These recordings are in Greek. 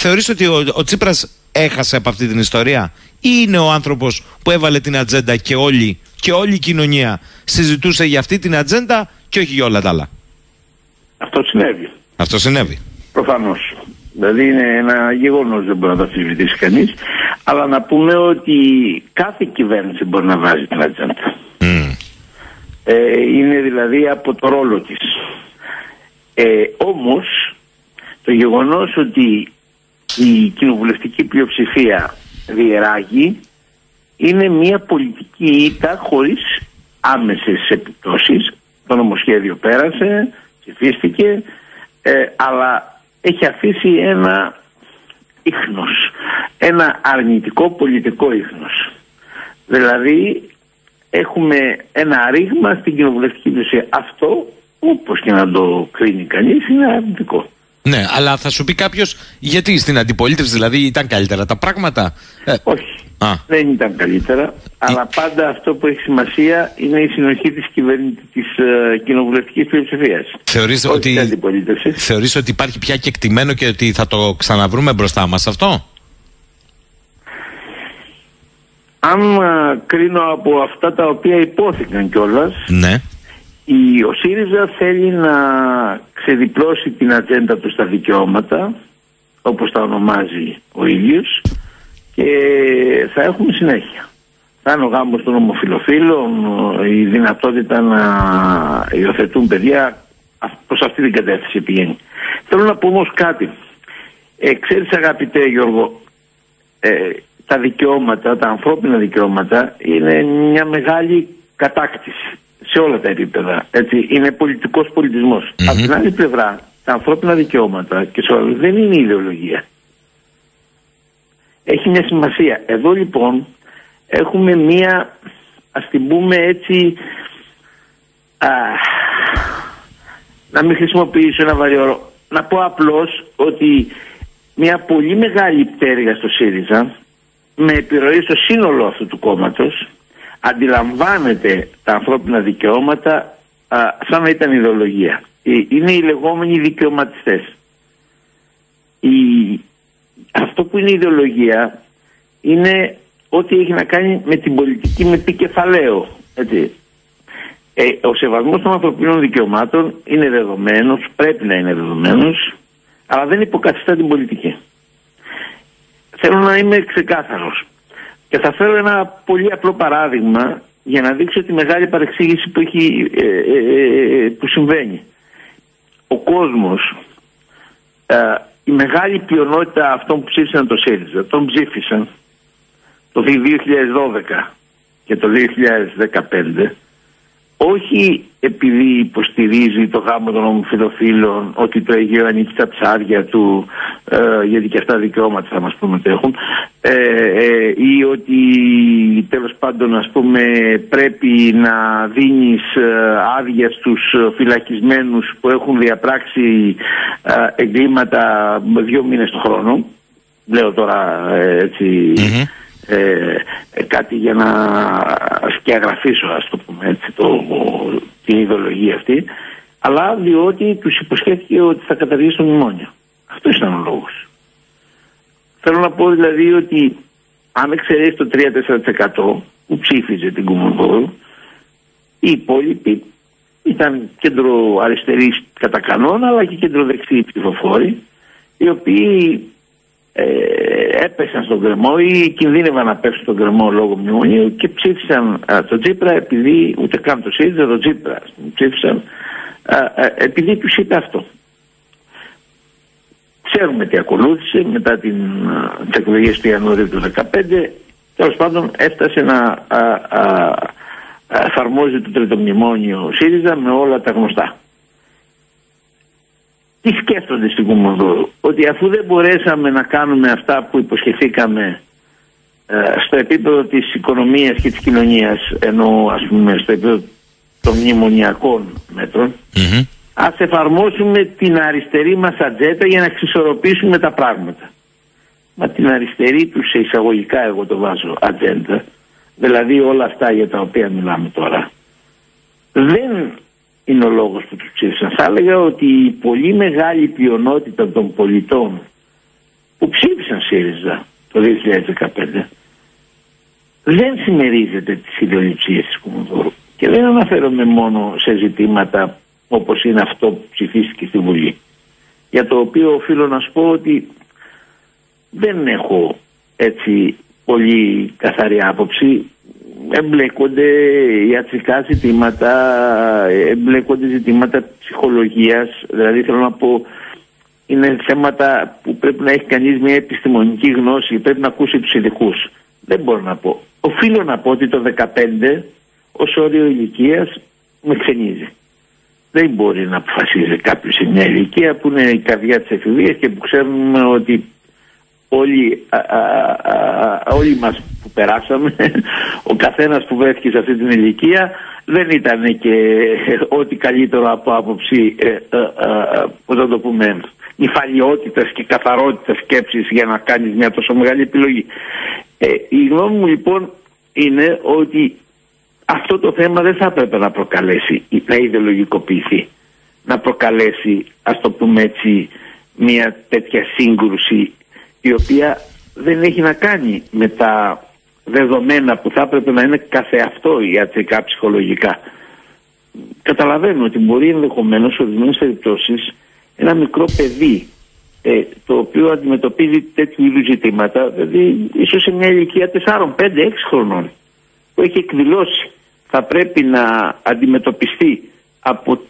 θεωρείς ότι ο, ο Τσίπρας έχασε από αυτή την ιστορία; Ή είναι ο άνθρωπος που έβαλε την ατζέντα και όλη, και όλη η κοινωνία συζητούσε για αυτή την ατζέντα και όχι για όλα τα άλλα; Αυτό συνέβη. Αυτό συνέβη. Προφανώς. Δηλαδή είναι ένα γεγονός δεν μπορεί να το αφισβητήσει κανείς. Αλλά να πούμε ότι κάθε κυβέρνηση μπορεί να βάζει την ατζέντα. Mm. Ε, είναι δηλαδή από το ρόλο της. Ε, όμως το γεγονός ότι η κοινοβουλευτική πλειοψηφία διεράγει είναι μια πολιτική ήττα χωρίς άμεσες επιπτώσεις. Το νομοσχέδιο πέρασε, ψηφίστηκε, ε, αλλά έχει αφήσει ένα ίχνος, ένα αρνητικό πολιτικό ίχνος. Δηλαδή έχουμε ένα ρήγμα στην κοινοβουλευτική πλειοψηφία. Αυτό, όπως και να το κρίνει κανείς, είναι αρνητικό. Ναι, αλλά θα σου πει κάποιος γιατί στην αντιπολίτευση δηλαδή ήταν καλύτερα τα πράγματα; Ε, Όχι. Α. Δεν ήταν καλύτερα. Αλλά πάντα αυτό που έχει σημασία είναι η συνοχή της κυβέρνηση της uh, κοινοβουλευτικής πλειοψηφίας. Θεωρείς ότι, θεωρείς ότι υπάρχει πια κεκτημένο και ότι θα το ξαναβρούμε μπροστά μας αυτό; Αν uh, κρίνω από αυτά τα οποία υπόθηκαν κιόλας. Ναι. Η, ο ΣΥΡΙΖΑ θέλει να ξεδιπλώσει την ατζέντα του στα δικαιώματα, όπως τα ονομάζει ο ίδιος, και θα έχουμε συνέχεια. Θα είναι ο γάμος των ομοφιλοφίλων, η δυνατότητα να υιοθετούν παιδιά, προς αυτή την κατεύθυνση πηγαίνει. Θέλω να πω όμως κάτι. Ε, ξέρεις αγαπητέ Γιώργο, ε, τα δικαιώματα, τα ανθρώπινα δικαιώματα είναι μια μεγάλη κατάκτηση σε όλα τα επίπεδα. Έτσι, είναι πολιτικός πολιτισμός. Από την άλλη πλευρά, τα ανθρώπινα δικαιώματα και σε όλα δεν είναι ιδεολογία. Έχει μια σημασία. Εδώ λοιπόν έχουμε μια, ας την πούμε έτσι, α, να μην χρησιμοποιήσω ένα βαριόρο, να πω απλώς ότι μια πολύ μεγάλη πτέρυγα στο ΣΥΡΙΖΑ με επιρροή στο σύνολο αυτού του κόμματος αντιλαμβάνεται τα ανθρώπινα δικαιώματα α, σαν να ήταν ιδεολογία. Ε, είναι οι λεγόμενοι δικαιωματιστές. Η, αυτό που είναι ιδεολογία είναι ό,τι έχει να κάνει με την πολιτική με κεφαλαίο. Έτσι. Ε, ο σεβασμός των ανθρωπίνων δικαιωμάτων είναι δεδομένος, πρέπει να είναι δεδομένος, αλλά δεν υποκαθιστά την πολιτική. Θέλω να είμαι ξεκάθαρος. Και θα φέρω ένα πολύ απλό παράδειγμα για να δείξω τη μεγάλη παρεξήγηση που, έχει, ε, ε, ε, που συμβαίνει. Ο κόσμος, η μεγάλη πλειονότητα αυτών που ψήφισαν το ΣΥΡΙΖΑ, τον ψήφισαν το 2012 και το 2015 όχι επειδή υποστηρίζει το γάμο των ομοφιλοφίλων, ότι το Αιγαίο ανήκει στα ψάρια του, ε, γιατί και αυτά δικαιώματα θα μας πούμε ότι έχουν, ε, ε, ή ότι τέλος πάντων ας πούμε πρέπει να δίνεις ε, άδεια στους φυλακισμένους που έχουν διαπράξει ε, εγκλήματα δύο μήνες το χρόνο. Λέω τώρα έτσι ε, κάτι για να σκιαγραφίσω ας το πούμε έτσι το, την ιδεολογία αυτή αλλά διότι τους υποσχέθηκε ότι θα καταργήσουν μνημόνια. Αυτός ήταν ο λόγος. Θέλω να πω δηλαδή ότι αν εξαιρέσεις το 3-4% που ψήφιζε την Κουμουνδόρου οι υπόλοιποι ήταν κέντρο αριστερής κατά κανόνα αλλά και κέντρο δεξί ψηφοφόροι οι οποίοι ε, έπεσαν στον κρεμό ή κινδύνευαν να πέσουν στον κρεμό λόγω μνημονίου και ψήφισαν α, το Τζίπρα επειδή ούτε καν το ΣΥΡΙΖΑ το Τζίπρα ψήφισαν επειδή τους είπε αυτό. Ξέρουμε τι ακολούθησε μετά την, τις εκλογές του Ιανουαρίου του 2015 τέλος πάντων έφτασε να εφαρμόζει το τρίτο μνημόνιο ΣΥΡΙΖΑ με όλα τα γνωστά τι σκέφτονται στην Κουμουνδούρου; Ότι αφού δεν μπορέσαμε να κάνουμε αυτά που υποσχεθήκαμε ε, στο επίπεδο της οικονομίας και της κοινωνίας ενώ ας πούμε στο επίπεδο των μνημονιακών μέτρων mm-hmm. ας εφαρμόσουμε την αριστερή μας ατζέτα για να εξισορροπήσουμε τα πράγματα. Μα την αριστερή τους σε εισαγωγικά εγώ το βάζω ατζέντα δηλαδή όλα αυτά για τα οποία μιλάμε τώρα δεν είναι ο λόγος που τους ψήφισαν. Θα έλεγα ότι η πολύ μεγάλη πλειονότητα των πολιτών που ψήφισαν ΣΥΡΙΖΑ το 2015 δεν συμμερίζεται τις ιδεολειψίες της Κουμουνδούρου και δεν αναφέρομαι μόνο σε ζητήματα όπως είναι αυτό που ψηφίστηκε στη Βουλή για το οποίο οφείλω να σου πω ότι δεν έχω έτσι πολύ καθαρή άποψη εμπλέκονται ιατρικά ζητήματα, εμπλέκονται ζητήματα ψυχολογίας, δηλαδή θέλω να πω είναι θέματα που πρέπει να έχει κανείς μια επιστημονική γνώση, πρέπει να ακούσει τους ειδικούς. Δεν μπορώ να πω. Οφείλω να πω ότι το 15 ως όριο ηλικίας με ξενίζει. Δεν μπορεί να αποφασίζει κάποιος σε μια ηλικία που είναι η καρδιά της εφηβείας και που ξέρουμε ότι όλοι, α, α, όλοι μας που περάσαμε, ο καθένας που βρέθηκε σε αυτή την ηλικία δεν ήταν και ό,τι καλύτερο από άποψη, ε, ε, ε, πώς θα το πούμε, νυφαλιότητας και καθαρότητα σκέψης για να κάνεις μια τόσο μεγάλη επιλογή. Ε, η γνώμη μου λοιπόν είναι ότι αυτό το θέμα δεν θα έπρεπε να προκαλέσει, να ιδεολογικοποιηθεί, να προκαλέσει, ας το πούμε έτσι, μια τέτοια σύγκρουση η οποία δεν έχει να κάνει με τα δεδομένα που θα έπρεπε να είναι καθεαυτό ιατρικά ψυχολογικά. Καταλαβαίνω ότι μπορεί ενδεχομένως σε ορισμένες περιπτώσεις ένα μικρό παιδί ε, το οποίο αντιμετωπίζει τέτοιου είδους ζητήματα, δηλαδή ίσως σε μια ηλικία 4, 5, 6 χρονών, που έχει εκδηλώσει, θα πρέπει να αντιμετωπιστεί από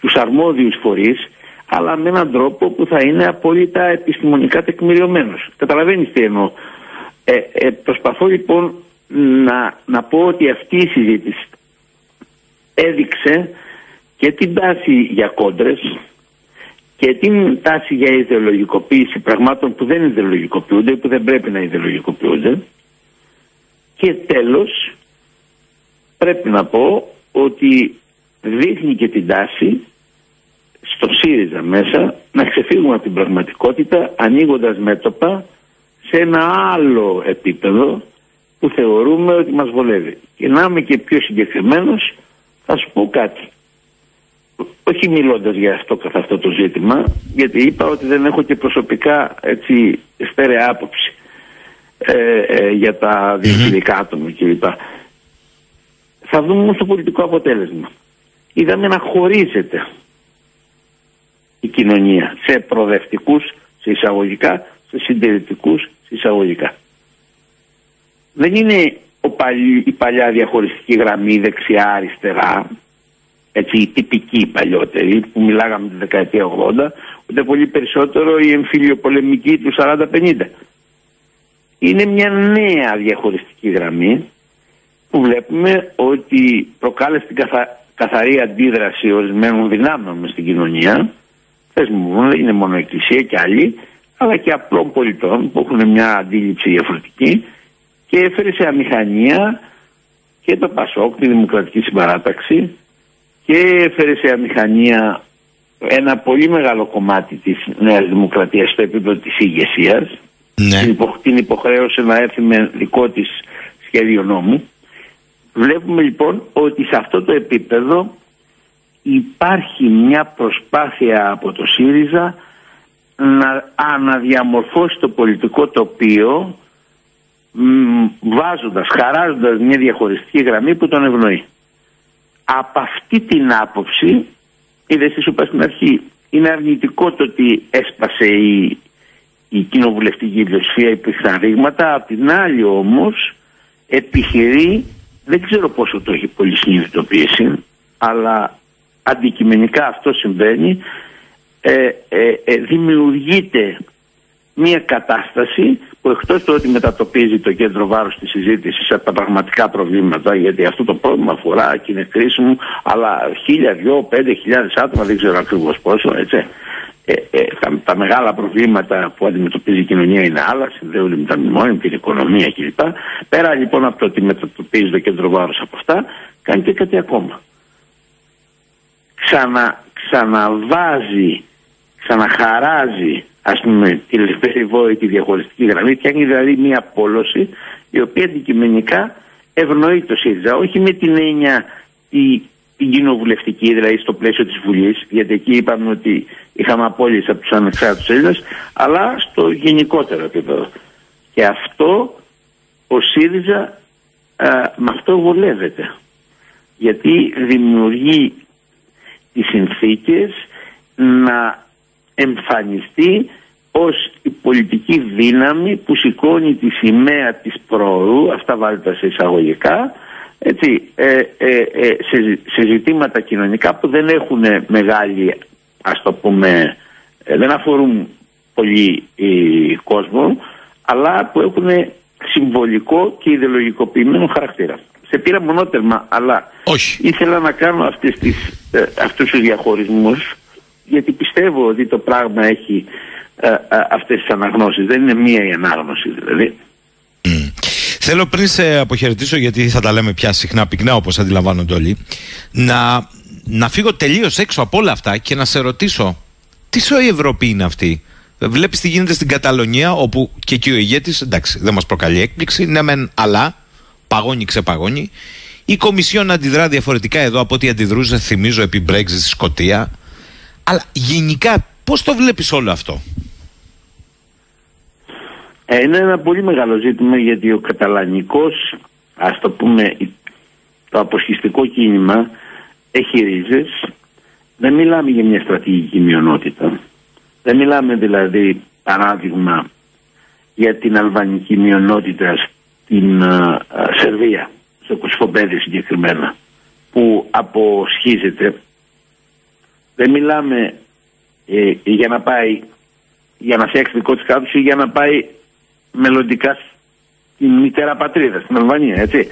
τους αρμόδιους φορείς αλλά με έναν τρόπο που θα είναι απόλυτα επιστημονικά τεκμηριωμένος. Καταλαβαίνεις τι εννοώ. Ε, ε, προσπαθώ λοιπόν να, να πω ότι αυτή η συζήτηση έδειξε και την τάση για κόντρες και την τάση για ιδεολογικοποίηση πραγμάτων που δεν ιδεολογικοποιούνται που δεν πρέπει να ιδεολογικοποιούνται και τέλος πρέπει να πω ότι δείχνει και την τάση στο ΣΥΡΙΖΑ μέσα να ξεφύγουμε από την πραγματικότητα ανοίγοντας μέτωπα σε ένα άλλο επίπεδο που θεωρούμε ότι μας βολεύει. Και να είμαι και πιο συγκεκριμένος θα σου πω κάτι. Όχι μιλώντας για αυτό καθ' αυτό το ζήτημα, γιατί είπα ότι δεν έχω και προσωπικά έτσι στέρεα άποψη ε, ε, για τα διευθυντικά άτομα κλπ. Θα δούμε όμως το πολιτικό αποτέλεσμα. Είδαμε να χωρίζεται η κοινωνία σε προοδευτικούς, σε εισαγωγικά, σε συντηρητικούς, σε εισαγωγικά. Δεν είναι ο η παλιά διαχωριστική γραμμή δεξιά-αριστερά, έτσι η τυπική παλιότερη που μιλάγαμε τη δεκαετία 80, ούτε πολύ περισσότερο η εμφύλιο πολεμική του 40-50. Είναι μια νέα διαχωριστική γραμμή που βλέπουμε ότι προκάλεσε την καθαρή αντίδραση ορισμένων δυνάμεων στην κοινωνία πες μου, δεν είναι μόνο εκκλησία και άλλοι, αλλά και απλών πολιτών που έχουν μια αντίληψη διαφορετική και έφερε σε αμηχανία και το ΠΑΣΟΚ, τη Δημοκρατική Συμπαράταξη και έφερε σε αμηχανία ένα πολύ μεγάλο κομμάτι της Νέας Δημοκρατίας στο επίπεδο της ηγεσίας. Ναι. Την υποχρέωσε να έρθει με δικό της σχέδιο νόμου. Βλέπουμε λοιπόν ότι σε αυτό το επίπεδο υπάρχει μια προσπάθεια από το ΣΥΡΙΖΑ να αναδιαμορφώσει το πολιτικό τοπίο βάζοντας, χαράζοντας μια διαχωριστική γραμμή που τον ευνοεί. Από αυτή την άποψη, είδες εσύ σου στην αρχή, είναι αρνητικό το ότι έσπασε η, η κοινοβουλευτική ιδιοσφία, υπήρχαν ρήγματα, απ' την άλλη όμως επιχειρεί, δεν ξέρω πόσο το έχει πολύ συνειδητοποιήσει, αλλά αντικειμενικά αυτό συμβαίνει, ε, ε, ε, δημιουργείται μια κατάσταση που εκτός του ότι μετατοπίζει το κέντρο βάρους της συζήτησης από τα πραγματικά προβλήματα γιατί αυτό το πρόβλημα αφορά και είναι κρίσιμο αλλά χίλια, δυο, πέντε χιλιάδες άτομα δεν ξέρω ακριβώς πόσο έτσι. Ε, ε, τα, τα, μεγάλα προβλήματα που αντιμετωπίζει η κοινωνία είναι άλλα, συνδέονται με τα μνημόνια, με την οικονομία κλπ. Πέρα λοιπόν από το ότι μετατοπίζει το κέντρο βάρους από αυτά, κάνει και κάτι ακόμα ξανα, ξαναβάζει, ξαναχαράζει ας πούμε τη περιβόητη διαχωριστική γραμμή φτιάχνει δηλαδή μια πόλωση η οποία αντικειμενικά ευνοεί το ΣΥΡΙΖΑ όχι με την έννοια τη την κοινοβουλευτική, δηλαδή στο πλαίσιο της Βουλής, γιατί εκεί είπαμε ότι είχαμε απόλυση από τους ανεξάρτητους Έλληνες, αλλά στο γενικότερο επίπεδο. Και αυτό ο ΣΥΡΙΖΑ με αυτό βολεύεται. Γιατί δημιουργεί τις συνθήκες να εμφανιστεί ως η πολιτική δύναμη που σηκώνει τη σημαία της πρόοδου, αυτά βάλτε σε εισαγωγικά, έτσι, ε, ε, ε, σε, σε, ζητήματα κοινωνικά που δεν έχουν μεγάλη, ας το πούμε, δεν αφορούν πολύ κόσμο, αλλά που έχουν συμβολικό και ιδεολογικοποιημένο χαρακτήρα. Σε πήρα μονότερμα, αλλά Όχι. ήθελα να κάνω αυτές τις, αυτούς τους διαχωρισμούς γιατί πιστεύω ότι το πράγμα έχει ε, αυτές τις αναγνώσεις. Δεν είναι μία η ανάγνωση δηλαδή. Θέλω πριν σε αποχαιρετήσω, γιατί θα τα λέμε πια συχνά πυκνά όπως αντιλαμβάνονται όλοι, να, να φύγω τελείως έξω από όλα αυτά και να σε ρωτήσω, τι σοή Ευρώπη είναι αυτή; Βλέπεις τι γίνεται στην Καταλωνία, όπου και εκεί ο ηγέτης, εντάξει δεν μας προκαλεί έκπληξη, ναι μεν αλλά, παγώνει ξεπαγώνει. Η Κομισιόν αντιδρά διαφορετικά εδώ από ό,τι αντιδρούσε, θυμίζω, επί Brexit στη Σκωτία. Αλλά γενικά πώς το βλέπεις όλο αυτό; Ε, είναι ένα πολύ μεγάλο ζήτημα γιατί ο καταλανικός, ας το πούμε, το αποσχιστικό κίνημα έχει ρίζες. Δεν μιλάμε για μια στρατηγική μειονότητα. Δεν μιλάμε δηλαδή, παράδειγμα, για την αλβανική μειονότητα στην uh, Σερβία, στο Κοσφοπέδι συγκεκριμένα, που αποσχίζεται. Δεν μιλάμε ε, για να πάει, για να φτιάξει δικό της κράτος ή για να πάει μελλοντικά στην μητέρα πατρίδα, στην Αλβανία, έτσι.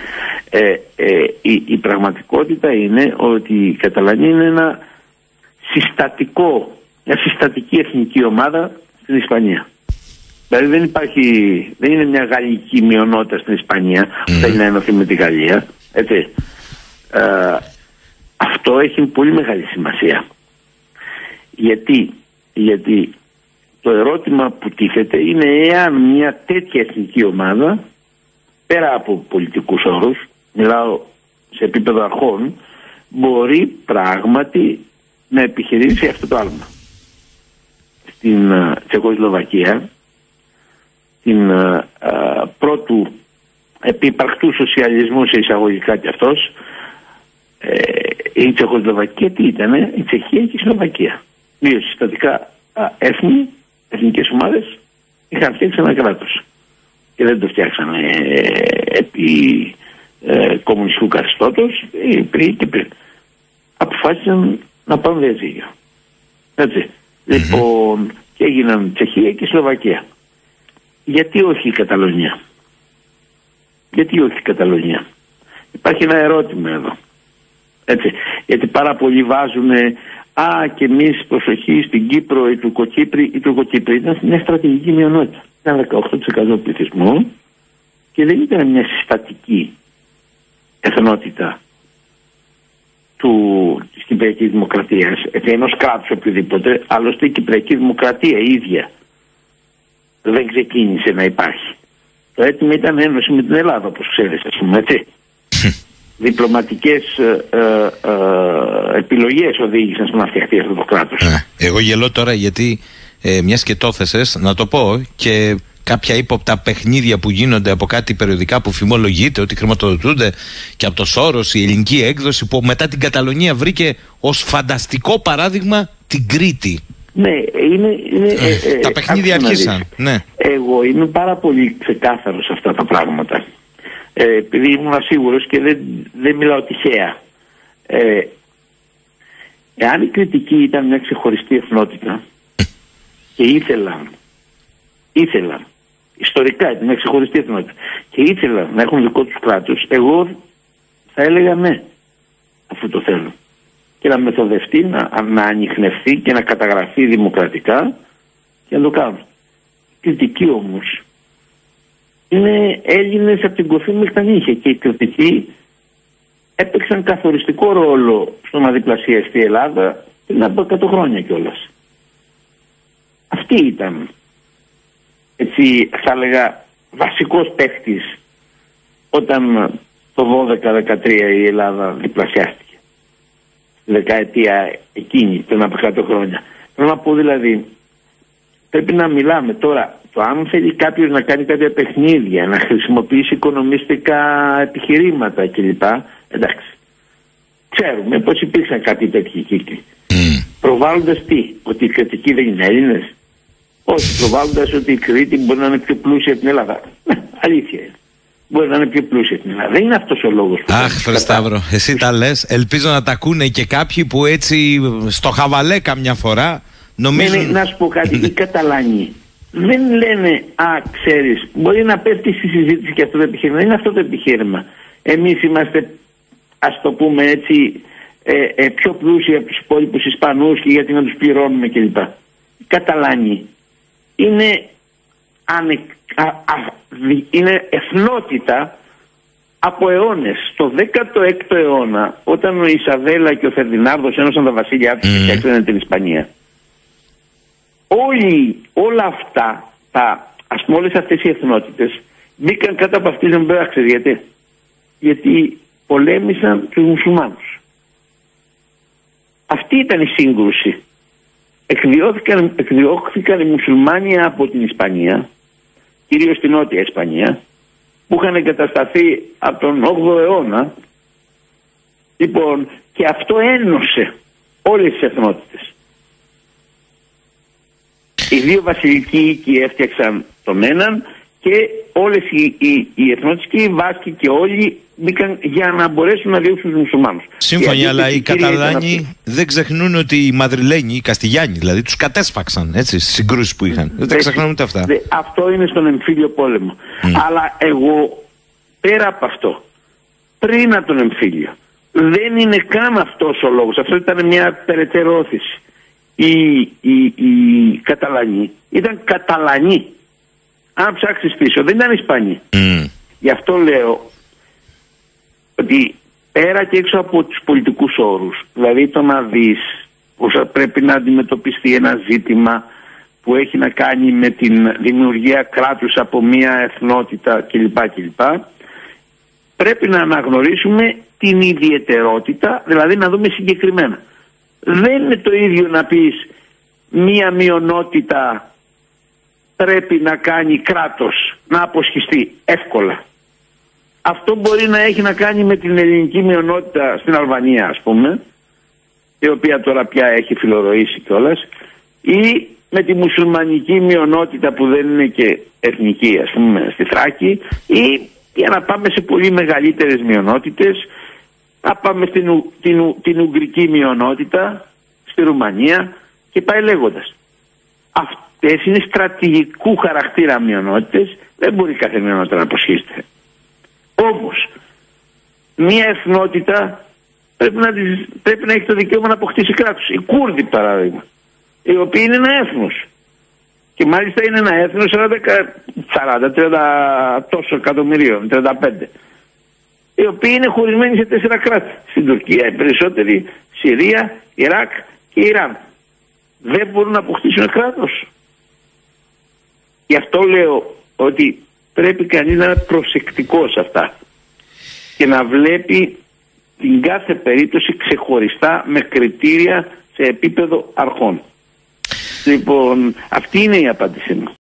Ε, ε, η, η πραγματικότητα είναι ότι η Καταλανία είναι ένα συστατικό, μια συστατική εθνική ομάδα στην Ισπανία. Δηλαδή δεν υπάρχει, δεν είναι μια γαλλική μειονότητα στην Ισπανία που θέλει να ενωθεί με τη Γαλλία, έτσι. Ε, αυτό έχει πολύ μεγάλη σημασία. Γιατί, γιατί το ερώτημα που τίθεται είναι εάν μια τέτοια εθνική ομάδα πέρα από πολιτικούς όρους, μιλάω σε επίπεδο αρχών, μπορεί πράγματι να επιχειρήσει αυτό το άλμα. Στην uh, Τσεκοσλοβακία, την uh, πρώτου επίπαρκτου σοσιαλισμού σε εισαγωγικά κι αυτός, ε, η Τσεχοσλοβακία τι ήταν, η Τσεχία και η Σλοβακία. Δύο συστατικά έθνη εθνικές ομάδες είχαν φτιάξει ένα κράτος. Και δεν το φτιάξανε ε, επί ε, κομμουνιστικού καθεστώτος, πριν και πριν. Αποφάσισαν να πάνε διαζύγιο. Έτσι. Λοιπόν, και έγιναν Τσεχία και Σλοβακία. Γιατί όχι η Καταλωνία; Γιατί όχι η Καταλωνία; Υπάρχει ένα ερώτημα εδώ. Έτσι. Γιατί πάρα πολλοί βάζουν Α, και εμείς προσοχή στην Κύπρο, η Τουρκοκύπρη, η Τουρκοκύπρη ήταν μια στρατηγική μειονότητα. Ήταν 18% πληθυσμού και δεν ήταν μια συστατική εθνότητα του, της Κυπριακής Δημοκρατίας, ενός κράτους οποιοδήποτε, άλλωστε η Κυπριακή Δημοκρατία η ίδια δεν ξεκίνησε να υπάρχει. Το έτοιμο ήταν ένωση με την Ελλάδα, όπως ξέρεις, ας πούμε, έτσι διπλωματικές ε, ε, ε, επιλογές οδήγησαν στο να φτιαχτεί αυτό το κράτος. Ε, εγώ γελώ τώρα γιατί ε, μιας και το θέσες, να το πω και κάποια ύποπτα παιχνίδια που γίνονται από κάτι περιοδικά που φημολογείται ότι χρηματοδοτούνται και από το Σόρος η ελληνική έκδοση που μετά την Καταλωνία βρήκε ως φανταστικό παράδειγμα την Κρήτη. Ναι, είναι, είναι, ε, ε, τα παιχνίδια αρχίσαν. Ναι. Εγώ είμαι πάρα πολύ ξεκάθαρος σε αυτά τα πράγματα ε, επειδή ήμουν σίγουρος και δεν, δεν μιλάω τυχαία. Ε, εάν η κριτική ήταν μια ξεχωριστή εθνότητα και ήθελαν, ήθελαν, ιστορικά ήταν μια ξεχωριστή εθνότητα και ήθελαν να έχουν δικό τους κράτος, εγώ θα έλεγα ναι, αφού το θέλω. Και να μεθοδευτεί, να, να ανοιχνευτεί και να καταγραφεί δημοκρατικά και να το κάνουν. Η κριτική όμως είναι Έλληνες από την κοφή μέχρι τα νύχια και οι κριτικοί έπαιξαν καθοριστικό ρόλο στο να διπλασιαστεί η Ελλάδα πριν από 100 χρόνια κιόλας. Αυτή ήταν έτσι θα έλεγα βασικός παίχτης όταν το 12-13 η Ελλάδα διπλασιάστηκε. δεκαετία εκείνη, πριν από 100 χρόνια. Θέλω να πω δηλαδή, πρέπει να μιλάμε τώρα. Το αν θέλει κάποιος να κάνει κάποια παιχνίδια, να χρησιμοποιήσει οικονομιστικά επιχειρήματα κλπ. Εντάξει. Ξέρουμε πως υπήρξαν κάποιοι τέτοιοι κύκλοι. Mm. Προβάλλοντας τι, ότι οι κριτικοί δεν είναι Έλληνες; Όχι, προβάλλοντας ότι η Κρήτη μπορεί να είναι πιο πλούσια από την Ελλάδα. Αλήθεια είναι μπορεί να είναι πιο πλούσια την Ελλάδα. Δεν είναι αυτός ο λόγος που. Αχ, Φρεσταύρο, εσύ τα λες. Ελπίζω να τα ακούνε και κάποιοι που έτσι στο χαβαλέ καμιά φορά νομίζουν. Ναι, ναι, να σου πω κάτι. οι Καταλανοί δεν λένε, Α, ξέρεις, μπορεί να πέφτει στη συζήτηση και αυτό το επιχείρημα. Είναι αυτό το επιχείρημα. Εμείς είμαστε, ας το πούμε έτσι, ε, ε, πιο πλούσιοι από τους υπόλοιπους Ισπανούς και γιατί να τους πληρώνουμε κλπ. Οι Καταλανοί είναι ανε, είναι εθνότητα από αιώνες. Στο 16ο αιώνα, όταν ο Ισαβέλα και ο Φερδινάρδο ένωσαν τα βασίλειά τους mm. και την Ισπανία, όλοι, όλα αυτά, τα, ας πούμε όλες αυτές οι εθνότητες μπήκαν κάτω από αυτήν την πράξη. Γιατί, γιατί πολέμησαν τους μουσουλμάνους. Αυτή ήταν η σύγκρουση. Εκδιώθηκαν, εκδιώχθηκαν οι μουσουλμάνοι από την Ισπανία κυρίως στην Νότια Ισπανία, που είχαν εγκατασταθεί από τον 8ο αιώνα. Λοιπόν, και αυτό ένωσε όλες τις εθνότητες. Οι δύο βασιλικοί οίκοι έφτιαξαν τον έναν και όλες οι, οι, οι εθνότητες και οι Βάσκοι και όλοι μπήκαν για να μπορέσουν να διώξουν τους μουσουλμάνους. Σύμφωνα, αλλά οι Καταλάνοι δεν ξεχνούν ότι οι Μαδριλένοι, οι Καστιγιάννοι δηλαδή, τους κατέσφαξαν έτσι, στις συγκρούσεις που είχαν. Δεν τα ξεχνούν ούτε αυτά. αυτό είναι στον εμφύλιο πόλεμο. Αλλά εγώ πέρα από αυτό, πριν από τον εμφύλιο, δεν είναι καν αυτός ο λόγος. Αυτό ήταν μια περαιτέρω όθηση. Οι, οι, οι Καταλανοί ήταν Καταλανοί. Αν ψάξεις πίσω, δεν ήταν Ισπανοί. Mm. Γι' αυτό λέω ότι πέρα και έξω από τους πολιτικούς όρους, δηλαδή το να δεις πως πρέπει να αντιμετωπιστεί ένα ζήτημα που έχει να κάνει με την δημιουργία κράτους από μια εθνότητα κλπ. κλπ. Πρέπει να αναγνωρίσουμε την ιδιαιτερότητα, δηλαδή να δούμε συγκεκριμένα. Δεν είναι το ίδιο να πεις μία μειονότητα πρέπει να κάνει κράτος, να αποσχιστεί εύκολα. Αυτό μπορεί να έχει να κάνει με την ελληνική μειονότητα στην Αλβανία ας πούμε η οποία τώρα πια έχει φιλορροήσει κιόλας ή με τη μουσουλμανική μειονότητα που δεν είναι και εθνική ας πούμε στη Θράκη ή για να πάμε σε πολύ μεγαλύτερες μειονότητες να πάμε στην, την, την ουγγρική μειονότητα στη Ρουμανία και πάει λέγοντας. Αυτές είναι στρατηγικού χαρακτήρα μειονότητες δεν μπορεί κάθε μειονότητα να αποσχίσετε. Όμως, μια εθνότητα πρέπει να, πρέπει να έχει το δικαίωμα να αποκτήσει κράτος. Οι Κούρδοι παράδειγμα, οι οποίοι είναι ένα έθνος. Και μάλιστα είναι ένα έθνος 40, 30 τόσο εκατομμυρίων, 35. Οι οποίοι είναι χωρισμένοι σε τέσσερα κράτη. Στην Τουρκία, οι περισσότεροι, Συρία, Ιράκ και Ιράν. Δεν μπορούν να αποκτήσουν κράτος. Γι' αυτό λέω ότι πρέπει κανείς να είναι προσεκτικός σε αυτά και να βλέπει την κάθε περίπτωση ξεχωριστά με κριτήρια σε επίπεδο αρχών. Λοιπόν, αυτή είναι η απάντησή μου.